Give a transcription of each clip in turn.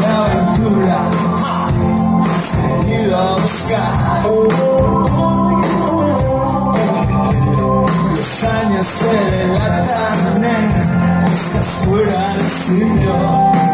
la aventura. Ido a buscar. Los años se delatan eh, estás fuera del sitio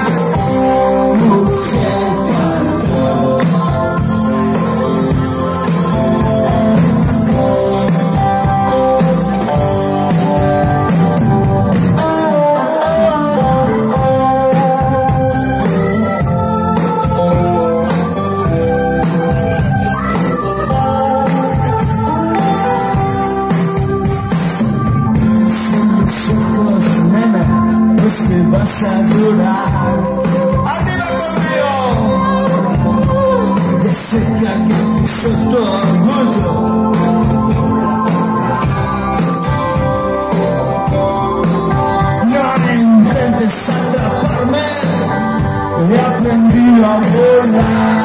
Sotto orgoglio Non intentes atraparme He aprendido a volar.